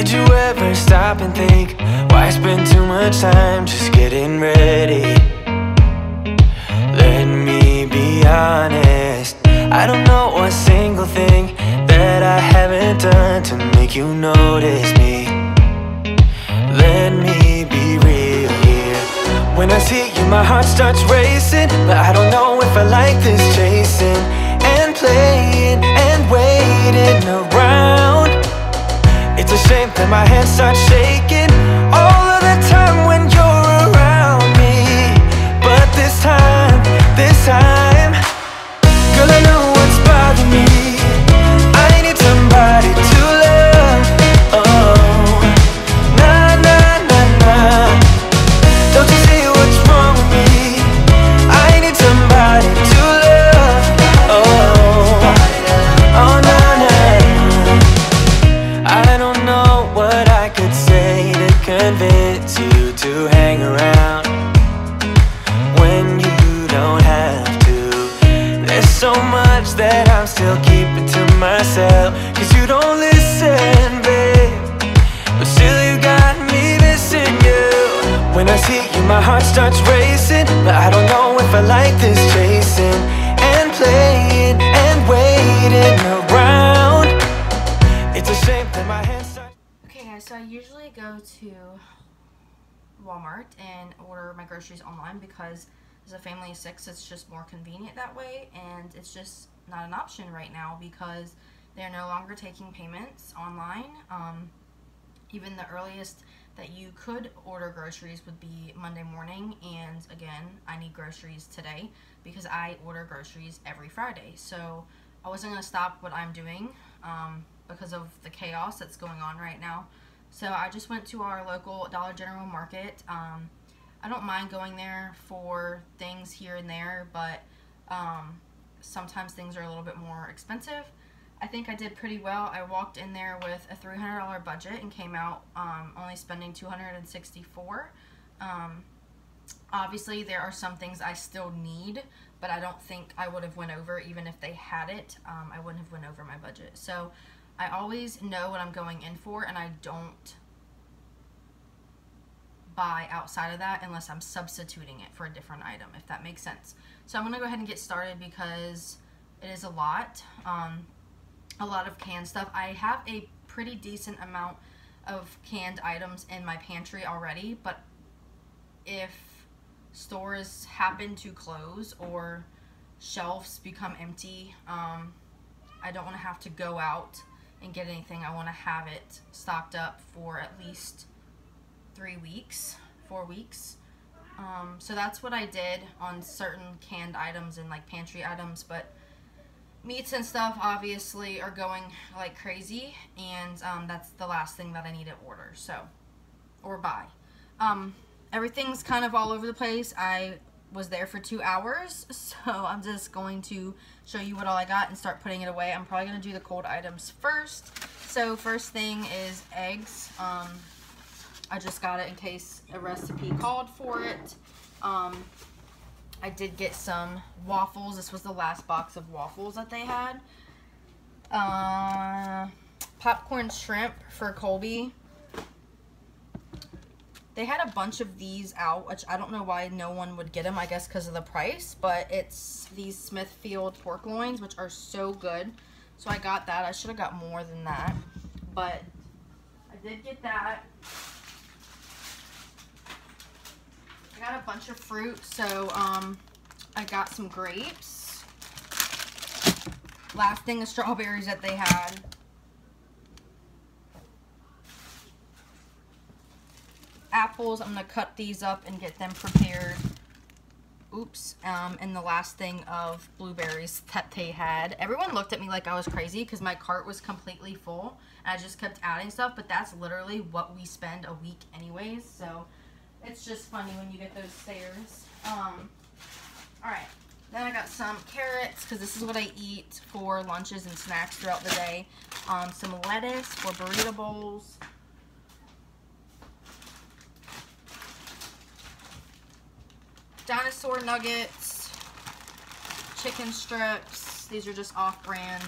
Did you ever stop and think why I spend too much time just getting ready? Let me be honest. I don't know a single thing that I haven't done to make you notice me. Let me be real here. When I see my heart starts racing. But I don't know if I like this chasing and playing and waiting around. It's a shame that my hands start shaking all of the time I'm still keeping to myself, cause you don't listen, babe. But still, you got me missing you. When I see you, my heart starts racing, but I don't know if I like this chasing and playing and waiting around. It's a shame that my hands start. Okay, guys, so I usually go to Walmart and order my groceries online because as a family of six, it's just more convenient that way, and it's just not an option right now because they're no longer taking payments online. Um, even the earliest that you could order groceries would be Monday morning, and again, I need groceries today because I order groceries every Friday. So I wasn't gonna stop what I'm doing um, because of the chaos that's going on right now. So I just went to our local Dollar General market. Um, I don't mind going there for things here and there, but um, sometimes things are a little bit more expensive. I think I did pretty well. I walked in there with a $300 budget and came out um, only spending 264. Um, obviously, there are some things I still need, but I don't think I would have went over even if they had it. Um, I wouldn't have went over my budget. So I always know what I'm going in for, and I don't buy outside of that unless I'm substituting it for a different item, if that makes sense. So I'm going to go ahead and get started because it is a lot. Um, a lot of canned stuff. I have a pretty decent amount of canned items in my pantry already, but if stores happen to close or shelves become empty, um, I don't want to have to go out and get anything. I want to have it stocked up for at least three weeks, four weeks. Um, so that's what I did on certain canned items and like pantry items, but meats and stuff obviously are going like crazy and um, that's the last thing that I need to order so or buy. Um, everything's kind of all over the place. I was there for two hours so I'm just going to show you what all I got and start putting it away. I'm probably gonna do the cold items first. So first thing is eggs. Um, I just got it in case a recipe called for it um, I did get some waffles. This was the last box of waffles that they had. Uh, popcorn shrimp for Colby. They had a bunch of these out, which I don't know why no one would get them. I guess because of the price. But it's these Smithfield pork loins, which are so good. So I got that. I should have got more than that. But I did get that. I got a bunch of fruit, so um, I got some grapes. Last thing, the strawberries that they had. Apples, I'm going to cut these up and get them prepared. Oops. Um, and the last thing of blueberries that they had. Everyone looked at me like I was crazy because my cart was completely full. And I just kept adding stuff, but that's literally what we spend a week anyways, so... It's just funny when you get those stairs. Um, Alright, then I got some carrots, because this is what I eat for lunches and snacks throughout the day. Um, some lettuce for burrito bowls. dinosaur nuggets, chicken strips. These are just off-brand.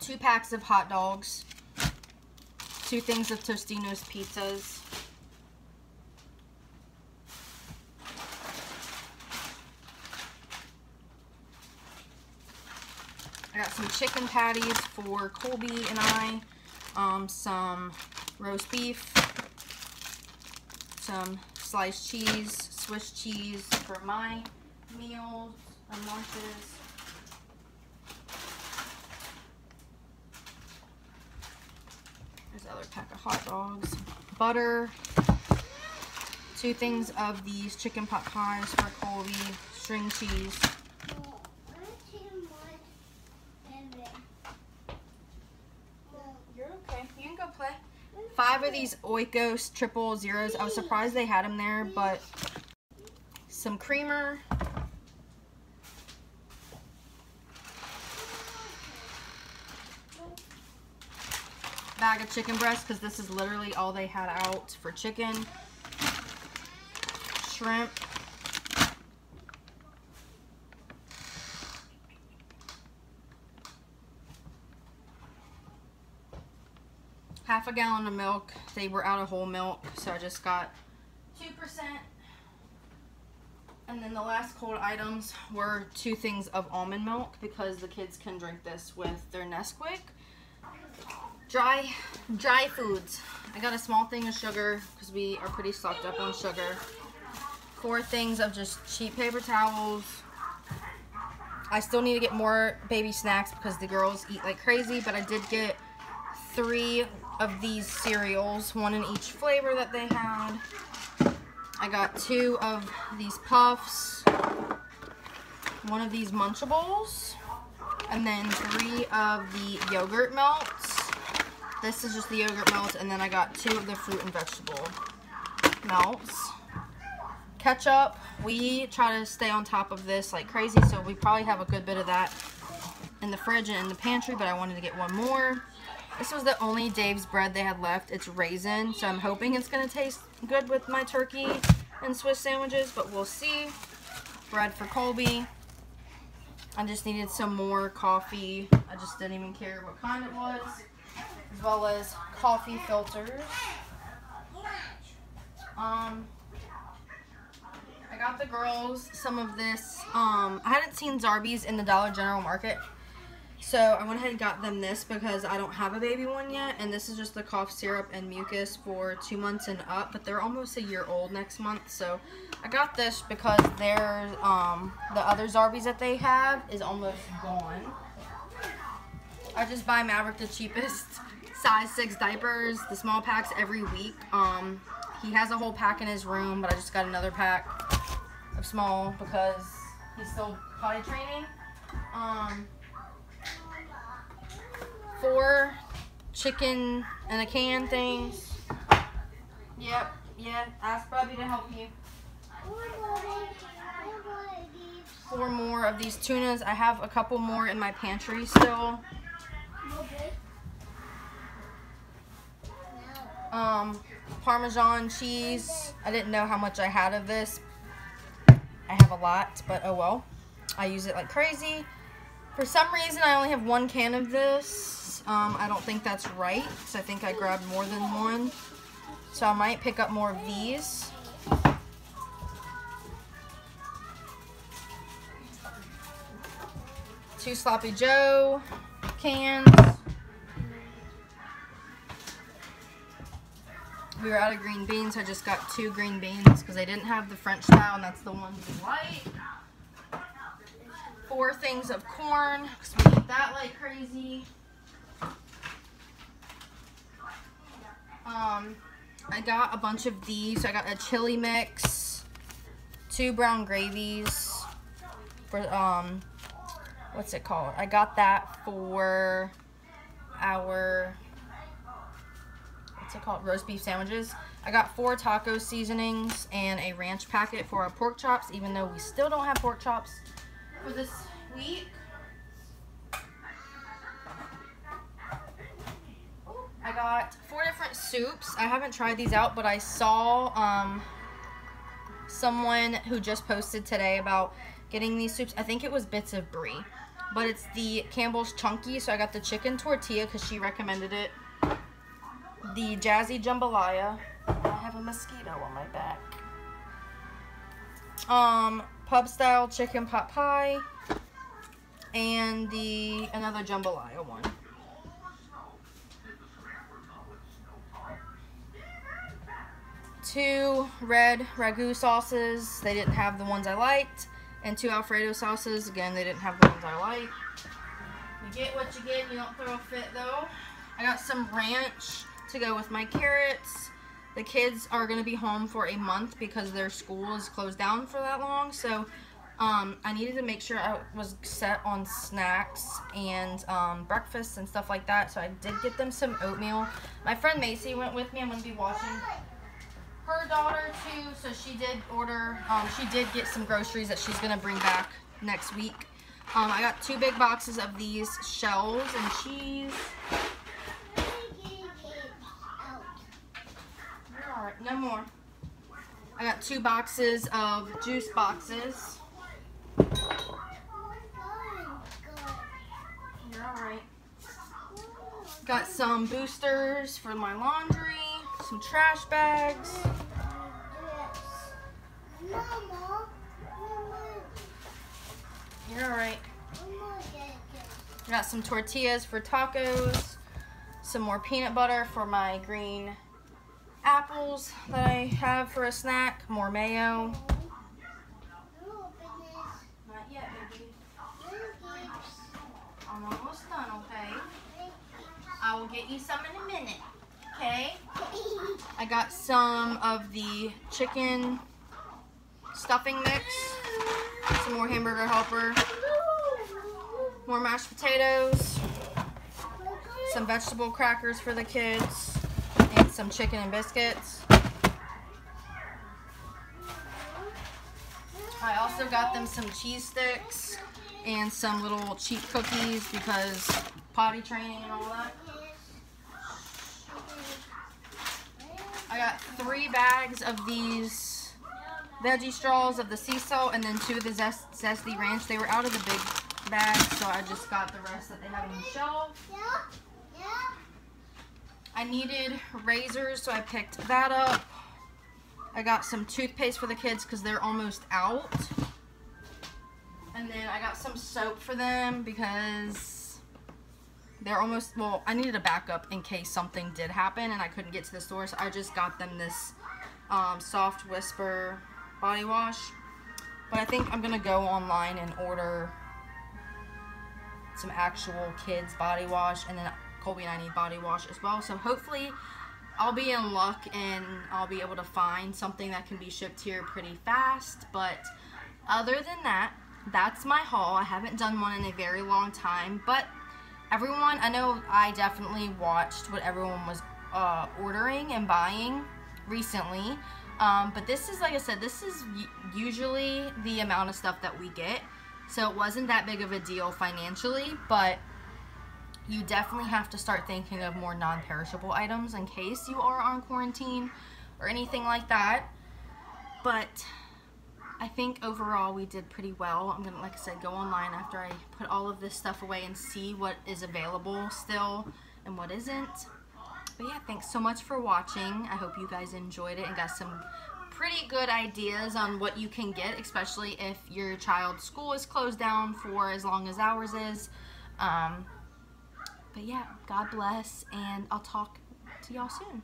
Two packs of hot dogs. Two things of Tostino's pizzas. I got some chicken patties for Colby and I, um, some roast beef, some sliced cheese, Swiss cheese for my meals and lunches. There's another pack of hot dogs, butter, two things of these chicken pot pies for Colby, string cheese, You're okay. You can go play. Five of these Oikos triple zeros. I was surprised they had them there, but some creamer. Bag of chicken breast because this is literally all they had out for chicken. Shrimp. half a gallon of milk. They were out of whole milk, so I just got 2%. And then the last cold items were two things of almond milk because the kids can drink this with their Nesquik. Dry, dry foods. I got a small thing of sugar because we are pretty stocked up on sugar. Four things of just cheap paper towels. I still need to get more baby snacks because the girls eat like crazy, but I did get three of these cereals, one in each flavor that they had. I got two of these puffs, one of these Munchables, and then three of the yogurt melts. This is just the yogurt melts, and then I got two of the fruit and vegetable melts. Ketchup, we try to stay on top of this like crazy, so we probably have a good bit of that in the fridge and in the pantry, but I wanted to get one more. This was the only Dave's bread they had left. It's raisin, so I'm hoping it's going to taste good with my turkey and Swiss sandwiches, but we'll see. Bread for Colby. I just needed some more coffee. I just didn't even care what kind it was. As well as coffee filters. Um, I got the girls some of this. Um, I hadn't seen Zarbee's in the Dollar General Market. So I went ahead and got them this because I don't have a baby one yet. And this is just the cough syrup and mucus for two months and up. But they're almost a year old next month. So I got this because their um, the other Zarbee's that they have is almost gone. I just buy Maverick the cheapest size 6 diapers, the small packs every week. Um, he has a whole pack in his room, but I just got another pack of small because he's still potty training. Um, four chicken and a can things. Yep, yeah, ask Bubby to help you. Four more of these tunas. I have a couple more in my pantry still. Um, Parmesan cheese. I didn't know how much I had of this. I have a lot, but oh well. I use it like crazy. For some reason, I only have one can of this. Um, I don't think that's right, I think I grabbed more than one. So I might pick up more of these. Two Sloppy Joe cans. We were out of green beans, so I just got two green beans because I didn't have the French style, and that's the ones we like. Four things of corn because we eat that like crazy. Um, I got a bunch of these. I got a chili mix, two brown gravies for um, what's it called? I got that for our what's it called? Roast beef sandwiches. I got four taco seasonings and a ranch packet for our pork chops, even though we still don't have pork chops for this week. I got four different soups. I haven't tried these out, but I saw um, someone who just posted today about getting these soups. I think it was Bits of Brie. But it's the Campbell's Chunky, so I got the chicken tortilla because she recommended it. The Jazzy Jambalaya. I have a mosquito on my back. Um, pub style chicken pot pie. And the another jambalaya one. Two red ragu sauces. They didn't have the ones I liked. And two Alfredo sauces. Again, they didn't have the ones I like. You get what you get. You don't throw a fit though. I got some ranch to go with my carrots. The kids are going to be home for a month because their school is closed down for that long. So um, I needed to make sure I was set on snacks and um, breakfast and stuff like that. So I did get them some oatmeal. My friend Macy went with me. I'm going to be watching her daughter too. So she did order, um, she did get some groceries that she's going to bring back next week. Um, I got two big boxes of these shells and cheese. Alright, no more. I got two boxes of juice boxes. You're alright. Got some boosters for my laundry, some trash bags. You're alright. Got some tortillas for tacos, some more peanut butter for my green apples that I have for a snack, more mayo. Not yet, baby. I'm almost done, okay? I will get you some in a minute, okay? I got some of the chicken stuffing mix, some more hamburger helper, more mashed potatoes, some vegetable crackers for the kids, some chicken and biscuits. I also got them some cheese sticks and some little cheap cookies because potty training and all that. I got three bags of these veggie straws of the sea salt and then two of the zest zesty ranch. They were out of the big bag, so I just got the rest that they have on the shelf. I needed razors, so I picked that up. I got some toothpaste for the kids because they're almost out. And then I got some soap for them because they're almost, well, I needed a backup in case something did happen and I couldn't get to the store. So I just got them this um, Soft Whisper body wash. But I think I'm going to go online and order some actual kids body wash. And then Colby and I need body wash as well. So hopefully I'll be in luck and I'll be able to find something that can be shipped here pretty fast. But other than that, that's my haul. I haven't done one in a very long time, but everyone, I know I definitely watched what everyone was uh, ordering and buying recently. Um, but this is, like I said, this is usually the amount of stuff that we get. So it wasn't that big of a deal financially, but you definitely have to start thinking of more non-perishable items in case you are on quarantine or anything like that. But I think overall we did pretty well. I'm gonna, like I said, go online after I put all of this stuff away and see what is available still and what isn't. But yeah, thanks so much for watching. I hope you guys enjoyed it and got some pretty good ideas on what you can get, especially if your child's school is closed down for as long as ours is. Um, but yeah, God bless, and I'll talk to y'all soon.